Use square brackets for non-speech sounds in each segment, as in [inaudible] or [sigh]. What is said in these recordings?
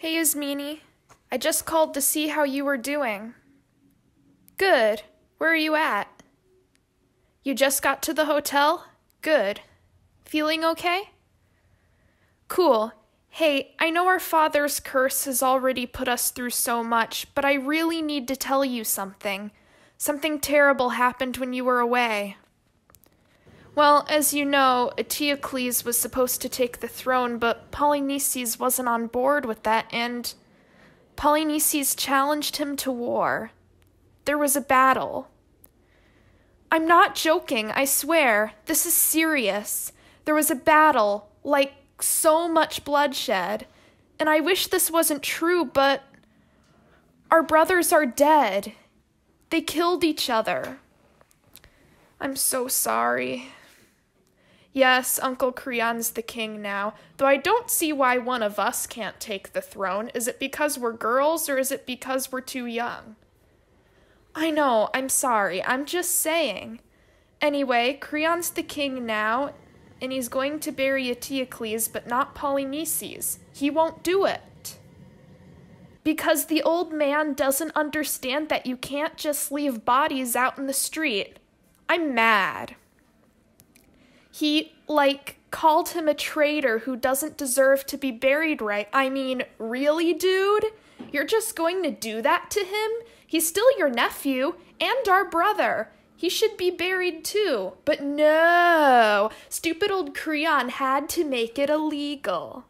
Hey, Ismene. I just called to see how you were doing. Good. Where are you at? You just got to the hotel? Good. Feeling okay? Cool. Hey, I know our father's curse has already put us through so much, but I really need to tell you something. Something terrible happened when you were away. Well, as you know, Eteocles was supposed to take the throne, but Polynices wasn't on board with that, and Polynices challenged him to war. There was a battle. I'm not joking, I swear. This is serious. There was a battle, like so much bloodshed. And I wish this wasn't true, but our brothers are dead. They killed each other. I'm so sorry. Yes, Uncle Creon's the king now, though I don't see why one of us can't take the throne. Is it because we're girls, or is it because we're too young? I know, I'm sorry, I'm just saying. Anyway, Creon's the king now, and he's going to bury Eteocles, but not Polynices. He won't do it. Because the old man doesn't understand that you can't just leave bodies out in the street. I'm mad. He, like, called him a traitor who doesn't deserve to be buried right. I mean, really, dude? You're just going to do that to him? He's still your nephew and our brother. He should be buried too. But no, stupid old Creon had to make it illegal.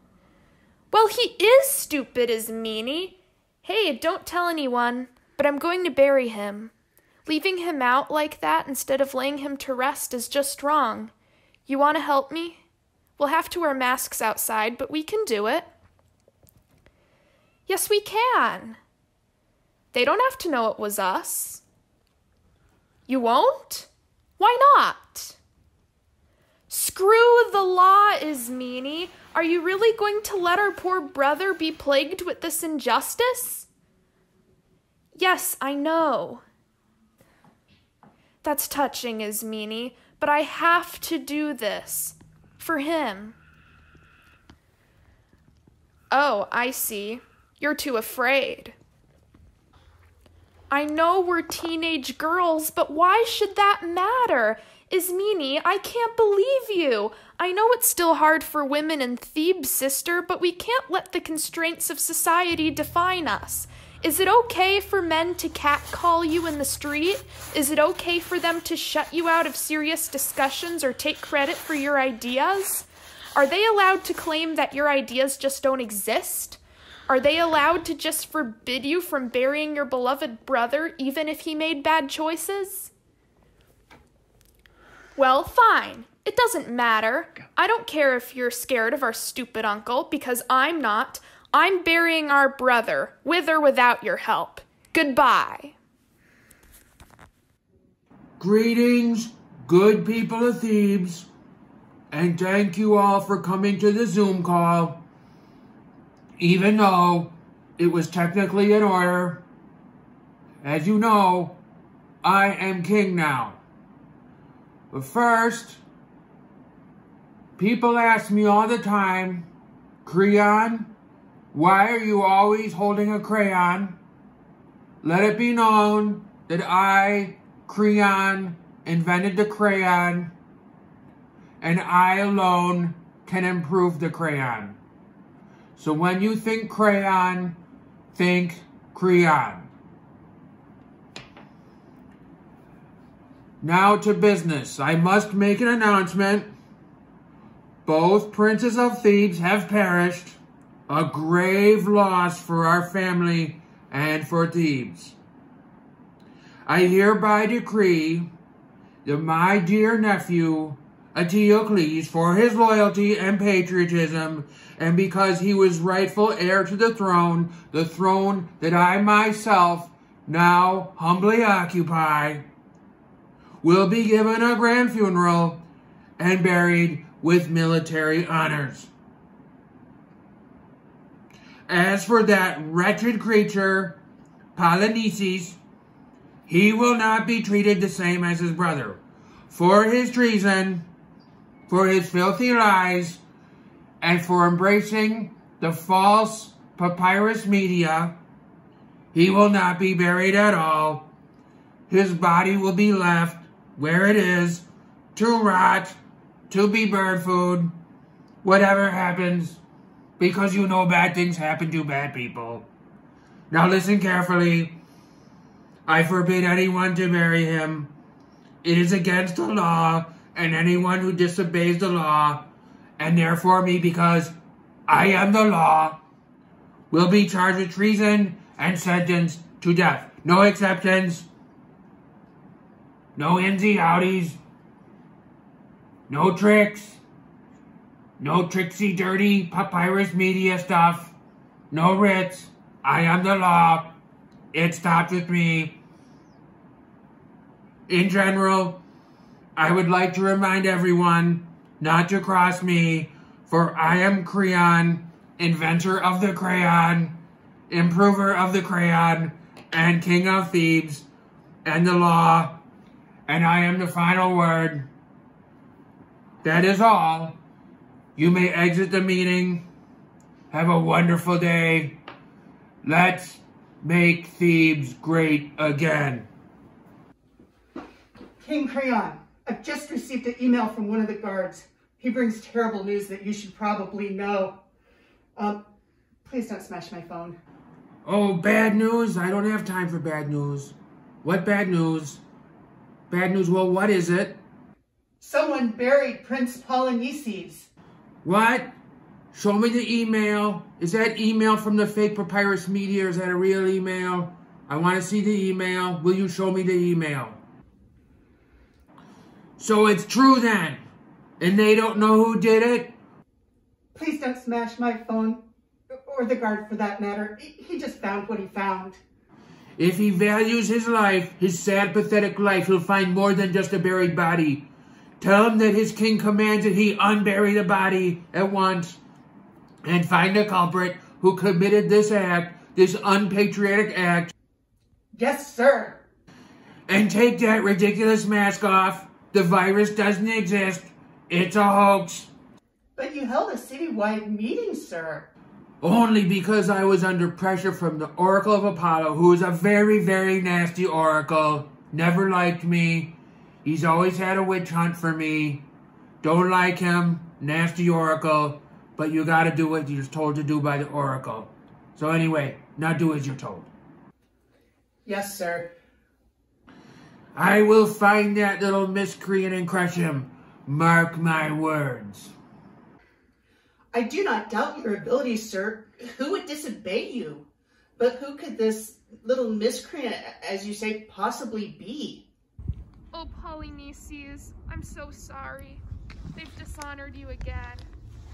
Well, he is stupid, Ismene. Hey, don't tell anyone, but I'm going to bury him. Leaving him out like that instead of laying him to rest is just wrong. You want to help me? We'll have to wear masks outside, but we can do it. Yes, we can. They don't have to know it was us. You won't? Why not? Screw the law, Ismene. Are you really going to let our poor brother be plagued with this injustice? Yes, I know. That's touching, Ismene, but I have to do this. For him. Oh, I see. You're too afraid. I know we're teenage girls, but why should that matter? Ismene, I can't believe you. I know it's still hard for women in Thebes, sister, but we can't let the constraints of society define us. Is it okay for men to catcall you in the street? Is it okay for them to shut you out of serious discussions or take credit for your ideas? Are they allowed to claim that your ideas just don't exist? Are they allowed to just forbid you from burying your beloved brother even if he made bad choices? Well, fine. It doesn't matter. I don't care if you're scared of our stupid uncle, because I'm not. I'm burying our brother, with or without your help. Goodbye. Greetings, good people of Thebes, and thank you all for coming to the Zoom call even though it was technically in order. As you know, I am king now. But first, people ask me all the time, Creon, why are you always holding a crayon? Let it be known that I, Creon, invented the crayon, and I alone can improve the crayon. So when you think crayon, think Creon. Now to business. I must make an announcement. Both princes of Thebes have perished. A grave loss for our family and for Thebes. I hereby decree that my dear nephew, Eteocles, for his loyalty and patriotism, and because he was rightful heir to the throne, the throne that I myself now humbly occupy, will be given a grand funeral and buried with military honors. As for that wretched creature, Polynices, he will not be treated the same as his brother. For his treason, for his filthy lies, and for embracing the false Papyrus Media. He will not be buried at all. His body will be left where it is to rot, to be bird food, whatever happens, because you know bad things happen to bad people. Now listen carefully. I forbid anyone to marry him. It is against the law, and anyone who disobeys the law, and therefore me because I am the law, will be charged with treason and sentenced to death. No exceptions. No insy outies. No tricks. No tricksy dirty papyrus media stuff. No writs. I am the law. It stops with me. In general, I would like to remind everyone not to cross me, for I am Creon, inventor of the crayon, improver of the crayon, and king of Thebes, and the law, and I am the final word. That is all. You may exit the meeting. Have a wonderful day. Let's make Thebes great again. King Creon, I've just received an email from one of the guards. He brings terrible news that you should probably know. Um, please don't smash my phone. Oh, bad news? I don't have time for bad news. What bad news? Bad news, well, what is it? Someone buried Prince Polynices. What? Show me the email. Is that email from the fake papyrus media is that a real email? I want to see the email. Will you show me the email? So it's true then. And they don't know who did it? Please don't smash my phone. Or the guard for that matter. He just found what he found. If he values his life, his sad, pathetic life, he'll find more than just a buried body. Tell him that his king commands that he unbury the body at once and find the culprit who committed this act, this unpatriotic act. Yes, sir. And take that ridiculous mask off. The virus doesn't exist. It's a hoax. But you held a citywide meeting, sir. Only because I was under pressure from the Oracle of Apollo, who is a very, very nasty oracle. Never liked me. He's always had a witch hunt for me. Don't like him. Nasty oracle. But you gotta do what you're told to do by the oracle. So anyway, now do as you're told. Yes, sir. I will find that little miscreant and crush him. Mark my words. I do not doubt your abilities, sir. Who would disobey you? But who could this little miscreant, as you say, possibly be? Oh, Polynices, I'm so sorry. They've dishonored you again.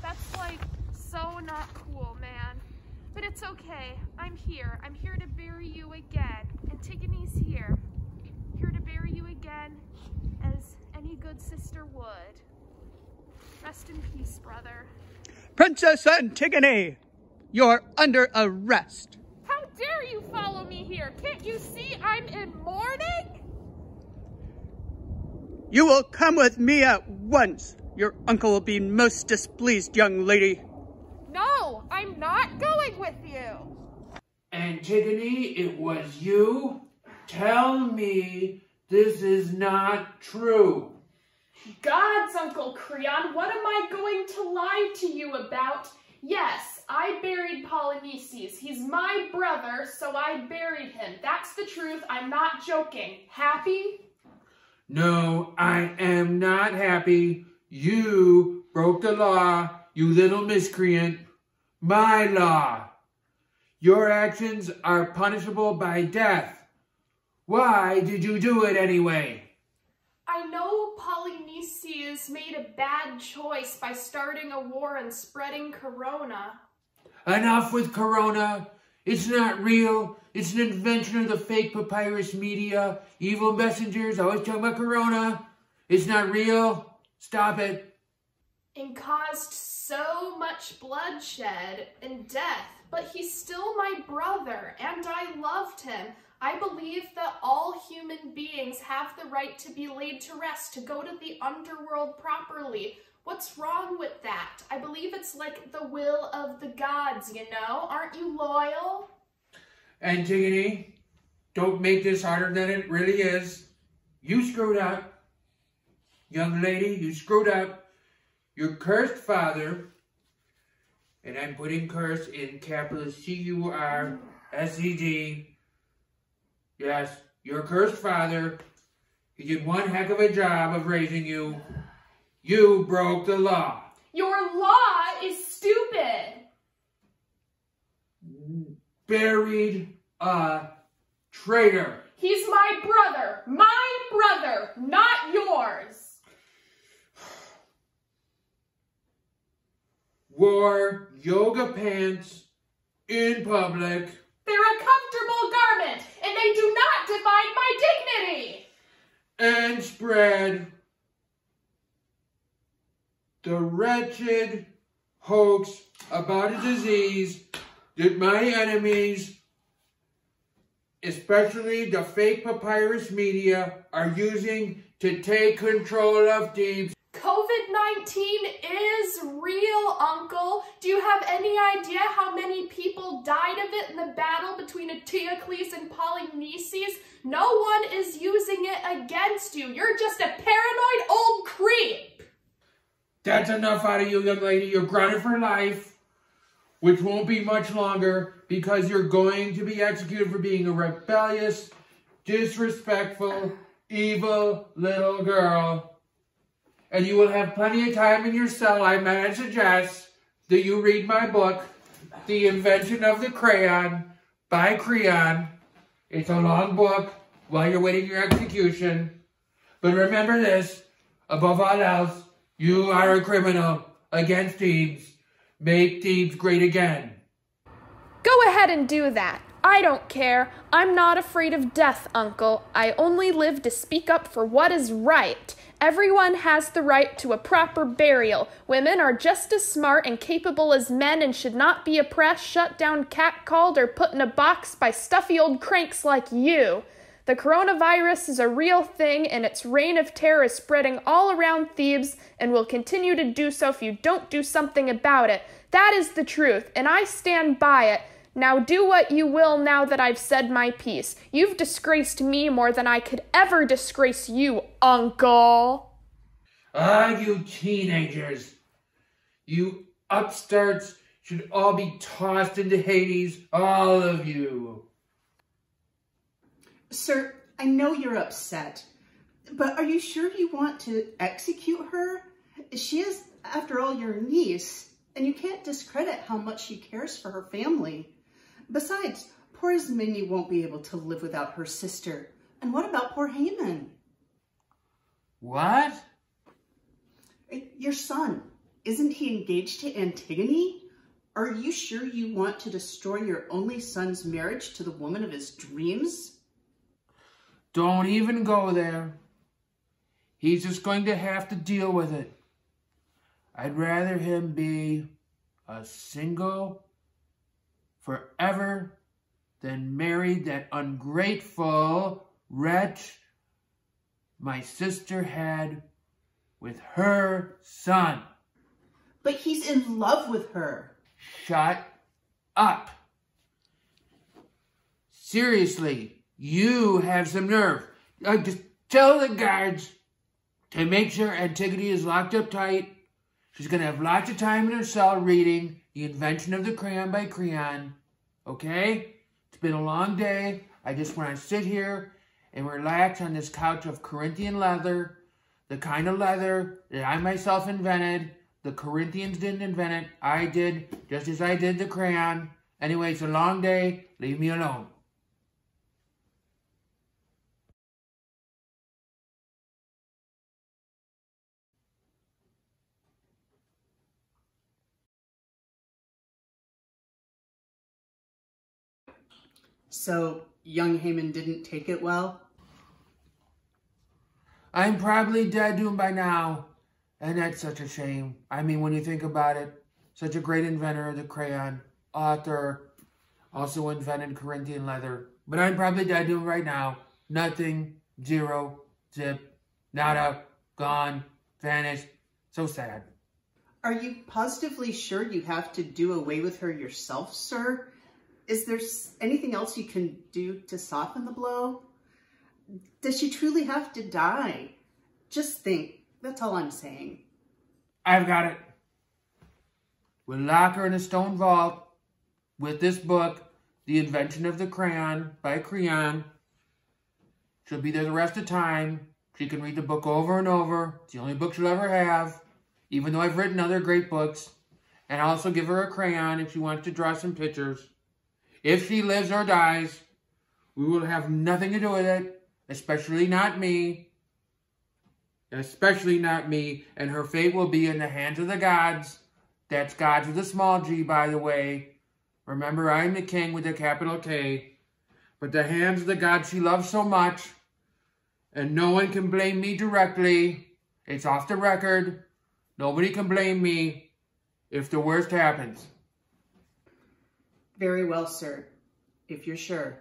That's like so not cool, man. But it's okay. I'm here. I'm here to bury you again. Antigone's here. Here to bury you again as any good sister would. Rest in peace, brother. Princess Antigone, you're under arrest. How dare you follow me here? Can't you see I'm in mourning? You will come with me at once. Your uncle will be most displeased, young lady. No, I'm not going with you. Antigone, it was you? Tell me this is not true. Gods, Uncle Creon, what am I going to lie to you about? Yes, I buried Polynices. He's my brother, so I buried him. That's the truth. I'm not joking. Happy? No, I am not happy. You broke the law, you little miscreant. My law. Your actions are punishable by death. Why did you do it anyway? I know Polynices made a bad choice by starting a war and spreading corona. Enough with corona. It's not real. It's an invention of the fake papyrus media. Evil messengers always talking about corona. It's not real. Stop it. And caused so much bloodshed and death. But he's still my brother, and I loved him. I believe that all human beings have the right to be laid to rest, to go to the underworld properly, What's wrong with that? I believe it's like the will of the gods, you know? Aren't you loyal? Antigone, don't make this harder than it really is. You screwed up. Young lady, you screwed up. Your cursed father, and I'm putting curse in capital C-U-R-S-E-D. Yes, your cursed father, he did one heck of a job of raising you. You broke the law. Your law is stupid. Buried a traitor. He's my brother. My brother, not yours. [sighs] Wore yoga pants in public They're a comfortable garment, and they do not define my dignity. and spread the wretched hoax about a disease that my enemies, especially the fake papyrus media, are using to take control of Thebes. COVID-19 is real, Uncle. Do you have any idea how many people died of it in the battle between Eteocles and Polynices? No one is using it against you. You're just a paranoid old creep. That's enough out of you, young lady. You're grounded for life, which won't be much longer because you're going to be executed for being a rebellious, disrespectful, evil little girl. And you will have plenty of time in your cell. I might suggest that you read my book, The Invention of the Crayon by Creon. It's a long book while you're waiting your execution. But remember this, above all else, you are a criminal against Thebes. Make Thebes great again. Go ahead and do that. I don't care. I'm not afraid of death, Uncle. I only live to speak up for what is right. Everyone has the right to a proper burial. Women are just as smart and capable as men and should not be oppressed, shut down, catcalled, or put in a box by stuffy old cranks like you. The coronavirus is a real thing, and its reign of terror is spreading all around Thebes and will continue to do so if you don't do something about it. That is the truth, and I stand by it. Now do what you will now that I've said my piece. You've disgraced me more than I could ever disgrace you, Uncle. Ah, you teenagers. You upstarts should all be tossed into Hades, all of you. Sir, I know you're upset, but are you sure you want to execute her? She is, after all, your niece, and you can't discredit how much she cares for her family. Besides, poor Ismene won't be able to live without her sister. And what about poor Haemon? What? Uh, your son, isn't he engaged to Antigone? Are you sure you want to destroy your only son's marriage to the woman of his dreams? Don't even go there. He's just going to have to deal with it. I'd rather him be a single forever than marry that ungrateful wretch my sister had with her son. But he's in love with her. Shut up. Seriously, you have some nerve. Uh, just tell the guards to make sure Antigone is locked up tight. She's going to have lots of time in her cell reading The Invention of the Crayon by Creon. Okay? It's been a long day. I just want to sit here and relax on this couch of Corinthian leather, the kind of leather that I myself invented. The Corinthians didn't invent it. I did, just as I did the crayon. Anyway, it's a long day. Leave me alone. So young Haemon didn't take it well? I'm probably dead to him by now. And that's such a shame. I mean, when you think about it, such a great inventor of the crayon, author, also invented Corinthian leather. But I'm probably dead to him right now. Nothing, zero, zip, nada, gone, vanished. So sad. Are you positively sure you have to do away with her yourself, sir? Is there anything else you can do to soften the blow? Does she truly have to die? Just think. That's all I'm saying. I've got it. We'll lock her in a stone vault with this book, The Invention of the Crayon by Creon. She'll be there the rest of time. She can read the book over and over. It's the only book she'll ever have, even though I've written other great books. And I'll also give her a crayon if she wants to draw some pictures. If she lives or dies, we will have nothing to do with it, especially not me. Especially not me, and her fate will be in the hands of the gods. That's gods with a small g, by the way. Remember, I am the king with a capital K. But the hands of the gods she loves so much, and no one can blame me directly. It's off the record. Nobody can blame me if the worst happens. Very well, sir, if you're sure.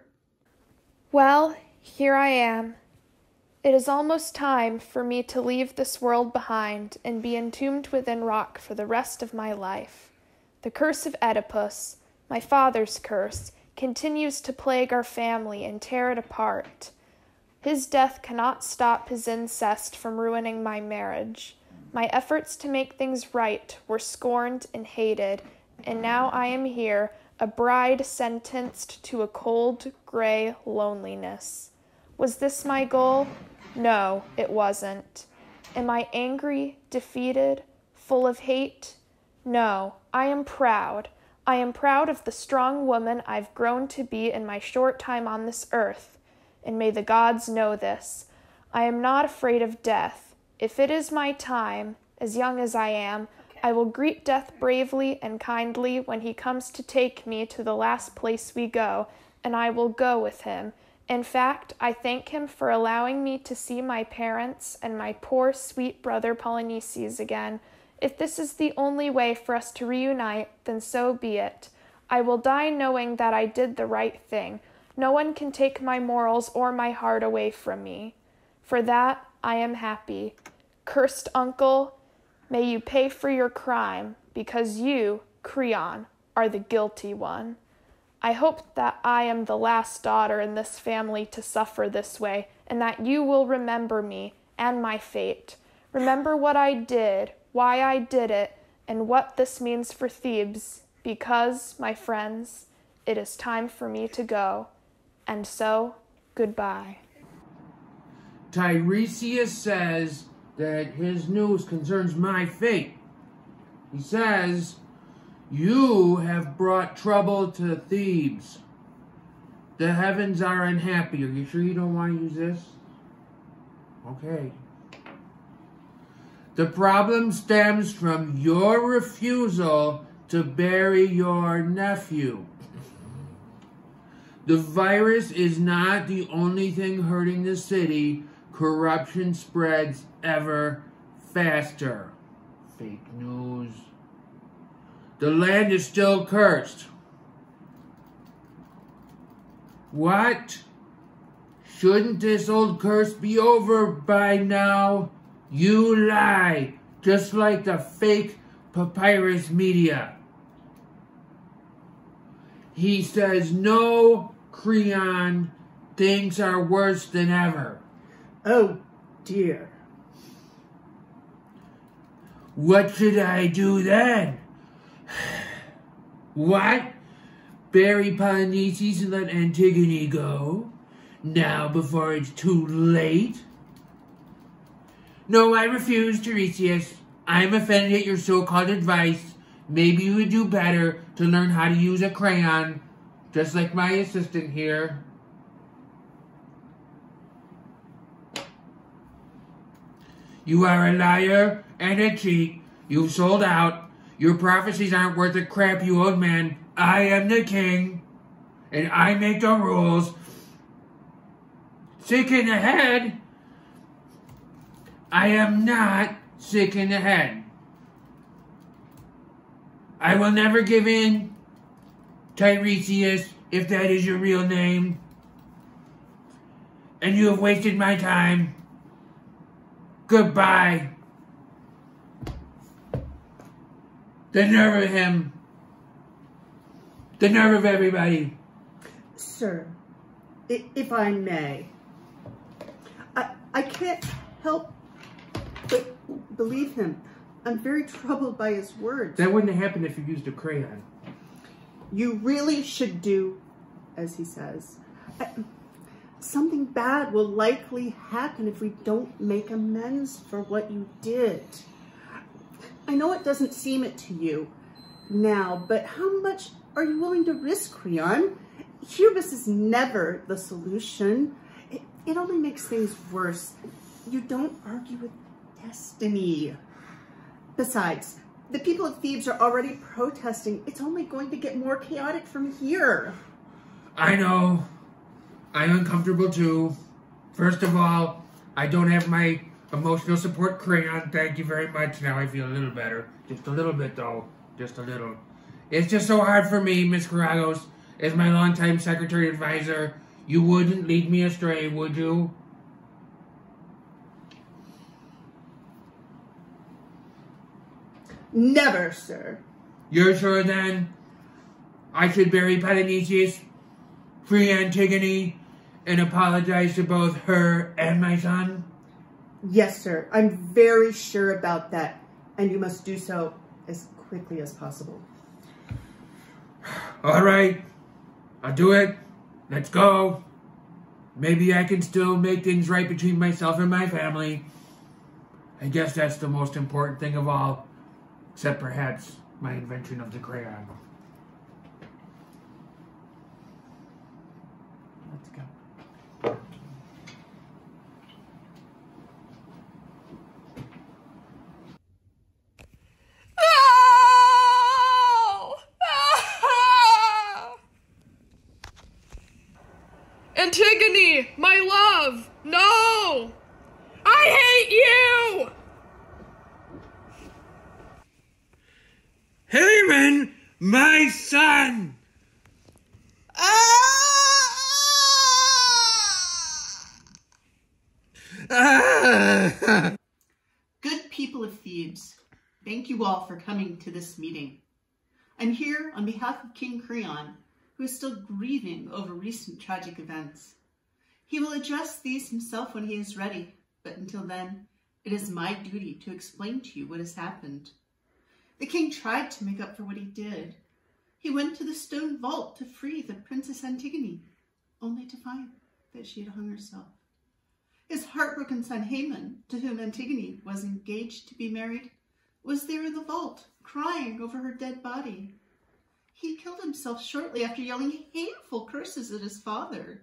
Well, here I am. It is almost time for me to leave this world behind and be entombed within rock for the rest of my life. The curse of Oedipus, my father's curse, continues to plague our family and tear it apart. His death cannot stop his incest from ruining my marriage. My efforts to make things right were scorned and hated, and now I am here a bride sentenced to a cold, gray loneliness. Was this my goal? No, it wasn't. Am I angry, defeated, full of hate? No, I am proud. I am proud of the strong woman I've grown to be in my short time on this earth, and may the gods know this. I am not afraid of death. If it is my time, as young as I am, I will greet death bravely and kindly when he comes to take me to the last place we go, and I will go with him. In fact, I thank him for allowing me to see my parents and my poor sweet brother Polynices again. If this is the only way for us to reunite, then so be it. I will die knowing that I did the right thing. No one can take my morals or my heart away from me. For that I am happy. Cursed uncle, May you pay for your crime, because you, Creon, are the guilty one. I hope that I am the last daughter in this family to suffer this way, and that you will remember me and my fate. Remember what I did, why I did it, and what this means for Thebes, because, my friends, it is time for me to go. And so, goodbye. Tiresias says that his news concerns my fate. He says, You have brought trouble to Thebes. The heavens are unhappy. Are you sure you don't want to use this? Okay. The problem stems from your refusal to bury your nephew. The virus is not the only thing hurting the city corruption spreads ever faster. Fake news. The land is still cursed. What? Shouldn't this old curse be over by now? You lie, just like the fake papyrus media. He says no, Creon, things are worse than ever. Oh dear. What should I do then? What? Bury Polynices and let Antigone go? Now before it's too late? No, I refuse, Tiresias. I'm offended at your so-called advice. Maybe you would do better to learn how to use a crayon, just like my assistant here. You are a liar and a cheat. You've sold out. Your prophecies aren't worth a crap, you old man. I am the king, and I make the rules. Sick in the head? I am not sick in the head. I will never give in, Tiresias, if that is your real name. And you have wasted my time. Goodbye. The nerve of him. The nerve of everybody. Sir, if I may, I, I can't help but believe him. I'm very troubled by his words. That wouldn't have happened if you used a crayon. You really should do as he says. I, something bad will likely happen if we don't make amends for what you did. I know it doesn't seem it to you now, but how much are you willing to risk, Creon? Hubris is never the solution. It, it only makes things worse. You don't argue with destiny. Besides, the people of Thebes are already protesting. It's only going to get more chaotic from here. I know. I'm uncomfortable too. First of all, I don't have my emotional support crayon. Thank you very much. Now I feel a little better. Just a little bit though. Just a little. It's just so hard for me, Miss Choragos. As my longtime secretary advisor, you wouldn't lead me astray, would you? Never, sir. You're sure then? I should bury Polynesius, free Antigone, and apologize to both her and my son? Yes, sir. I'm very sure about that, and you must do so as quickly as possible. All right, I'll do it. Let's go. Maybe I can still make things right between myself and my family. I guess that's the most important thing of all, except perhaps my invention of the crayon. Let's go. No! Antigone, my love, no! I hate you! Haemon, my son! Ah! [laughs] Good people of Thebes, thank you all for coming to this meeting. I'm here on behalf of King Creon, who is still grieving over recent tragic events. He will address these himself when he is ready, but until then, it is my duty to explain to you what has happened. The king tried to make up for what he did. He went to the stone vault to free the Princess Antigone, only to find that she had hung herself. His heartbroken son Haemon, to whom Antigone was engaged to be married, was there in the vault, crying over her dead body. He killed himself shortly after yelling hateful curses at his father.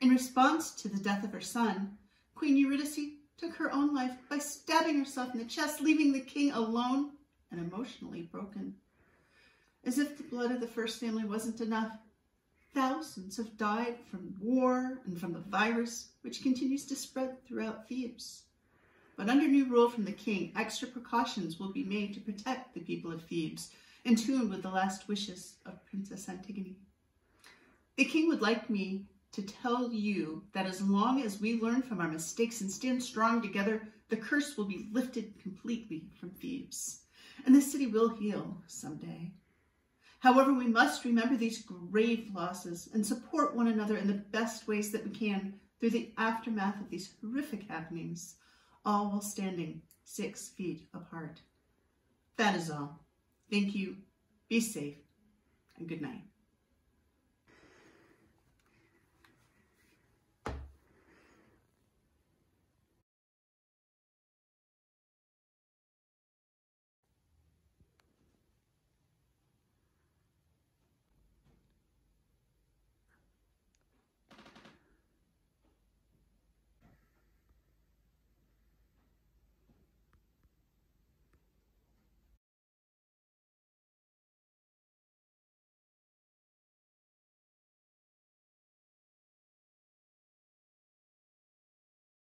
In response to the death of her son, Queen Eurydice took her own life by stabbing herself in the chest, leaving the king alone and emotionally broken. As if the blood of the first family wasn't enough, thousands have died from war and from the virus, which continues to spread throughout Thebes. But under new rule from the king, extra precautions will be made to protect the people of Thebes, in tune with the last wishes of Princess Antigone. The king would like me to tell you that as long as we learn from our mistakes and stand strong together, the curse will be lifted completely from Thebes, and the city will heal someday. However, we must remember these grave losses and support one another in the best ways that we can through the aftermath of these horrific happenings, all while standing six feet apart. That is all. Thank you. Be safe and good night.